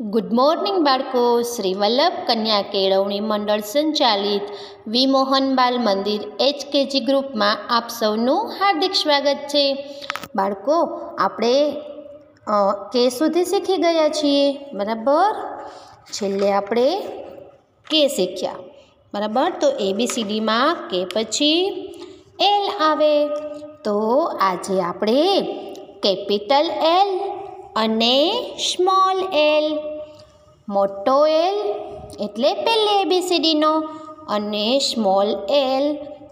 Good morning બાળકો. શ્રી વલ્લભ કન્યા કેળવણી મંડળ સંચાલિત વિમોહન બાલ મંદિર એચકેજી ગ્રુપમાં આપ સૌનું હાર્દિક સ્વાગત છે. બાળકો, આપણે કે સુધી શીખી ગયા છીએ. બરાબર? છેલ્લે આપણે કે શીખ્યા. બરાબર? તો એબીસીડીમાં કે પછી એલ આવે. તો આજે આપણે કેપિટલ એલ અને સ્મોલ એલ મોટો એલ એટલે પહેલી એબીસીડીનો અને સ્મોલ એલ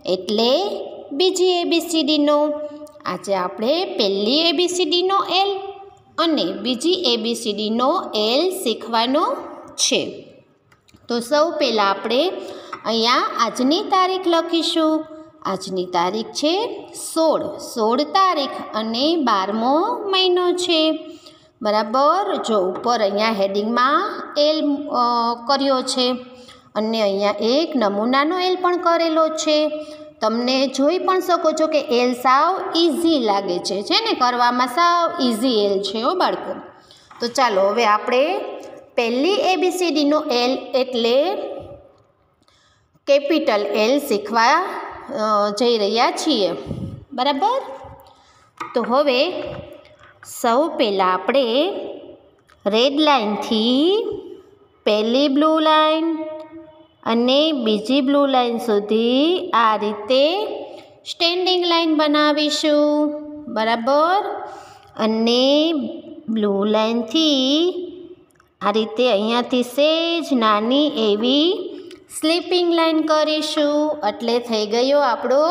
એટલે બીજી એબીસીડીનો આજે આપણે પહેલી એબીસીડીનો એલ અને બીજી એબીસીડીનો એલ શીખવાનો છે. તો સૌ પહેલાં આપણે અહીંયા આજની તારીખ લખીશું. આજની તારીખ છે સોળ. સોળ તારીખ અને બારમો મહિનો છે. બરાબર? જો ઉપર અહીંયા હેડિંગમાં એલ કર્યો છે અને અહીંયા એક નમૂનાનો એલ પણ કરેલો છે. તમને જોઈ પણ શકો છો કે એલ સાવ ઇઝી લાગે છે છે ને? કરવામાં સાવ ઇઝી એલ છે હો બાળકો. તો ચાલો હવે આપણે પહેલી એબીસીડીનો એલ એટલે કેપિટલ એલ શીખવા જઈ રહ્યા છીએ. બરાબર? તો હવે સૌ પહેલાં આપણે રેડ લાઇનથી પહેલી બ્લુ લાઇન અને બીજી બ્લુ લાઇન સુધી આ રીતે સ્ટેન્ડિંગ લાઇન બનાવીશું. બરાબર? અને બ્લુ લાઇનથી આ રીતે અહીંયાથી સેજ નાની એવી સ્લીપિંગ લાઇન કરીશું. એટલે થઈ ગયો આપણો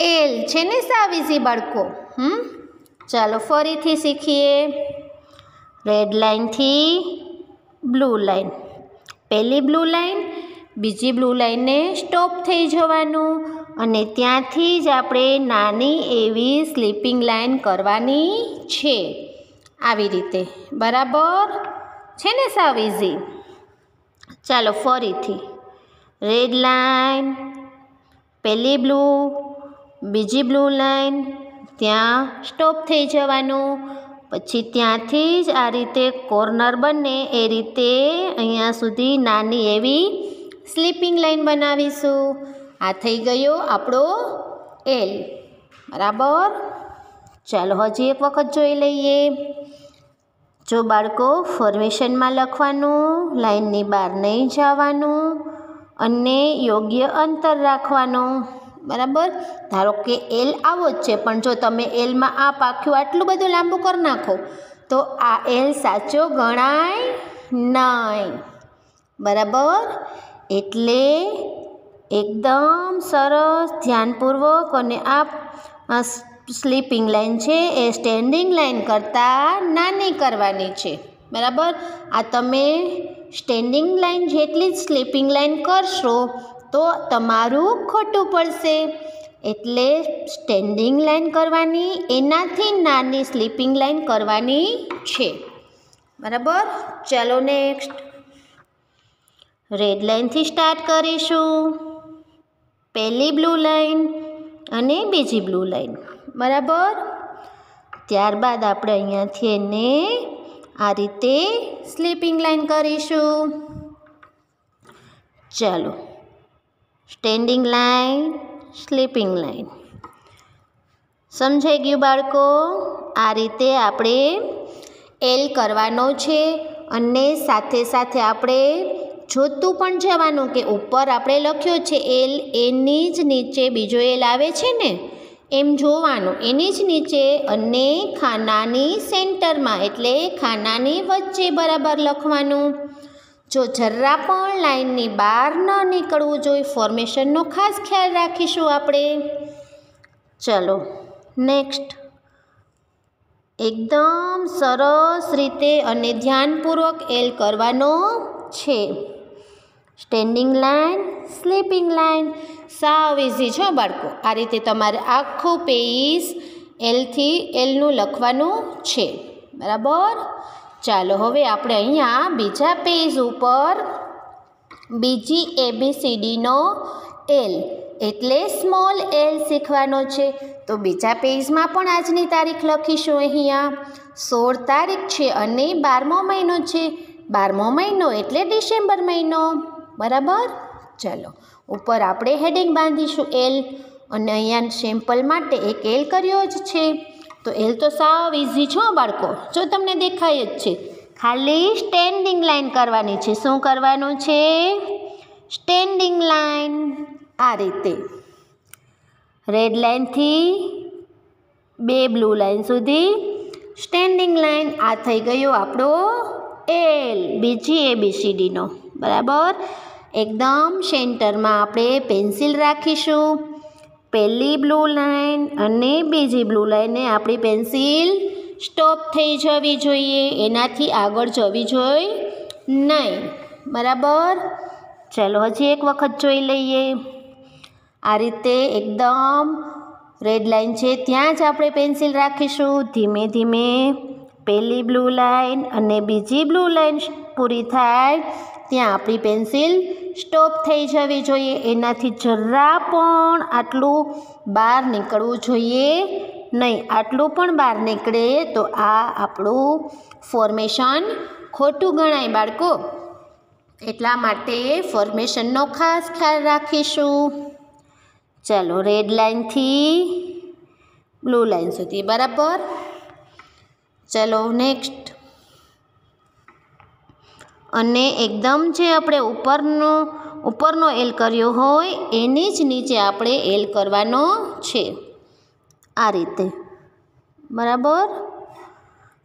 એલ છે ને સાવીસી બાળકો? હમ? ચાલો ફરીથી શીખીએ. રેડ લાઇનથી બ્લુ લાઇન પહેલી બ્લુ લાઇન બીજી બ્લુ લાઇનને સ્ટોપ થઈ જવાનું અને ત્યાંથી જ આપણે નાની એવી સ્લીપિંગ લાઇન કરવાની છે. આવી રીતે. બરાબર? છે ને સાવ ઇઝી ચાલો ફરીથી. રેડ લાઇન પહેલી બ્લુ બીજી બ્લુ લાઇન ત્યાં સ્ટોપ થઈ જવાનું. પછી ત્યાંથી જ આ રીતે કોર્નર બને. એ રીતે અહીંયા સુધી નાની એવી સ્લીપિંગ લાઇન બનાવીશું. આ થઈ ગયો આપણો એલ બરાબર? ચાલો હજી એક વખત જોઈ લઈએ. જો બાળકો ફોર્મેશનમાં લખવાનું લાઇનની બહાર નહીં જવાનું અને યોગ્ય અંતર રાખવાનું. બરાબર? ધારો કે એલ આવો જ છે, પણ જો તમે એલમાં આ પાખ્યું આટલું બધું લાંબુ કરી નાખો, તો આ એલ સાચો ગણાય નહીં. બરાબર? એટલે એકદમ સરસ, ધ્યાનપૂર્વક અને આ સ્લીપિંગ લાઇન છે, એ સ્ટેન્ડિંગ લાઇન કરતાં નાની કરવાની છે. બરાબર? આ તમે સ્ટેન્ડિંગ લાઇન જેટલી જ સ્લીપિંગ લાઇન કરશો તો તમારું ખોટું પડશે. એટલે સ્ટેન્ડિંગ લાઇન કરવાની, એનાથી નાની સ્લીપિંગ લાઇન કરવાની છે. બરાબર? ચાલો નેક્સ્ટ રેડ લાઇનથી સ્ટાર્ટ કરીશું. પહેલી બ્લુ લાઇન અને બીજી બ્લુ લાઇન બરાબર? ત્યારબાદ આપણે અહીંયાથી એને આ રીતે સ્લીપિંગ લાઇન કરીશું. ચાલો. Standing line, sleeping line. સમજાઈ ગયું બાળકો? આ રીતે આપણે એલ કરવાનો છે અને સાથે સાથે આપણે જોતું પણ જવાનું કે ઉપર આપણે લખ્યો છે એલ, એની જ નીચે બીજો એલ આવે છે ને? એમ જોવાનું. એની જ નીચે અને ખાનાની સેન્ટરમાં, એટલે ખાનાની વચ્ચે બરાબર લખવાનું. જો જરા પણ લાઇનની બહાર ન નીકળવું જોઈએ ફોર્મેશનનો ખાસ ખ્યાલ રાખીશું આપણે. ચલો નેક્સ્ટ એકદમ સરસ રીતે અને ધ્યાનપૂર્વક એલ કરવાનો છે. સ્ટેન્ડિંગ લાઇન સ્લીપિંગ લાઇન સાવ ઇઝી છો બાળકો. આ રીતે તમારે આખું પેઈસ એલથી એલનું લખવાનું છે. બરાબર? ચાલો હવે આપણે અહીંયા બીજા પેજ ઉપર બીજી એબીસીડીનો એલ એટલે સ્મોલ એલ શીખવાનો છે. તો બીજા પેજમાં પણ આજની તારીખ લખીશું અહીંયા. સોળ તારીખ છે અને બારમો મહિનો છે. બારમો મહિનો એટલે ડિસેમ્બર મહિનો. બરાબર? ચાલો, ઉપર આપણે હેડિંગ બાંધીશું એલ અને અહીંયા સેમ્પલ માટે એક એલ કર્યો જ છે. તો એલ તો સાવ ઇઝી છો બાળકો. જો તમને દેખાય જ છે. ખાલી સ્ટેન્ડિંગ લાઇન કરવાની છે. શું કરવાનું છે? સ્ટેન્ડિંગ લાઈન આ રીતે. રેડ લાઇનથી બે બ્લુ લાઇન સુધી. સ્ટેન્ડિંગ લાઇન આ થઈ ગયો આપણો એલ બીજી એબીસીડીનો બરાબર? એકદમ સેન્ટરમાં આપણે પેન્સિલ રાખીશું. પહેલી બ્લુ લાઇન અને બીજી બ્લુ લાઇનને આપણી પેન્સિલ સ્ટોપ થઈ જવી જોઈએ. એનાથી આગળ જવી જોઈએ નહીં. બરાબર? ચાલો હજી એક વખત જોઈ લઈએ. આ રીતે એકદમ રેડ લાઇન છે. ત્યાં જ આપણે પેન્સિલ રાખીશું. ધીમે ધીમે પહેલી બ્લુ લાઇન અને બીજી બ્લુ લાઇન પૂરી થાય. ત્યાં આપણી પેન્સિલ સ્ટોપ થઈ જવી જોઈએ. એનાથી જરા પણ આટલું બહાર નીકળવું જોઈએ નહીં. આટલું પણ બહાર નીકળે તો આ આપણું ફોર્મેશન ખોટું ગણાય બાળકો. એટલા માટે ફોર્મેશનનો ખાસ ખ્યાલ રાખીશું. ચાલો રેડ લાઇનથી બ્લુ લાઇન સુધી બરાબર. ચાલો નેક્સ્ટ. અને એકદમ જે આપણે ઉપરનો ઉપરનો એલ કર્યો હોય, એની જ નીચે આપણે એલ કરવાનો છે. આ રીતે. બરાબર?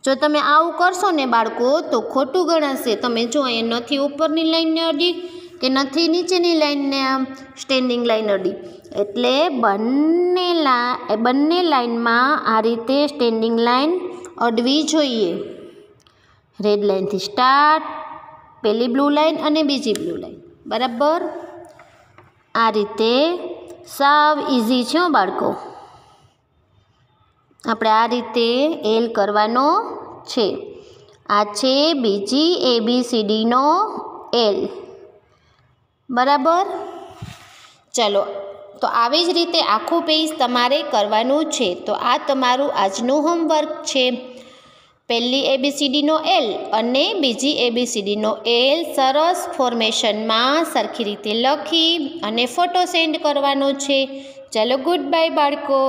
જો તમે આવું કરશો ને બાળકો, તો ખોટું ગણાશે. તમે જો એ નથી ઉપરની લાઈનને અડી કે નથી નીચેની લાઈનને આમ સ્ટેન્ડિંગ લાઈન અડી. એટલે બંને લા બંને લાઈનમાં આ રીતે સ્ટેન્ડિંગ લાઈન અડવી જોઈએ. રેડ લાઈનથી સ્ટાર્ટ પહેલી બ્લુ લાઇન અને બીજી બ્લુ લાઇન બરાબર? આ રીતે સાવ ઇઝી છે બાળકો. આપણે આ રીતે એલ કરવાનો છે. આ છે બીજી એબીસીડીનો એલ બરાબર? ચાલો, તો આવી જ રીતે આખું પેજ તમારે કરવાનું છે. તો આ તમારું આજનું હોમવર્ક છે. પહેલી એબીસીડીનો એલ અને બીજી એબીસીડીનો એલ સરસ ફોર્મેશનમાં સરખી રીતે લખી અને ફોટો સેન્ડ કરવાનો છે. ચાલો ગુડ બાય બાળકો.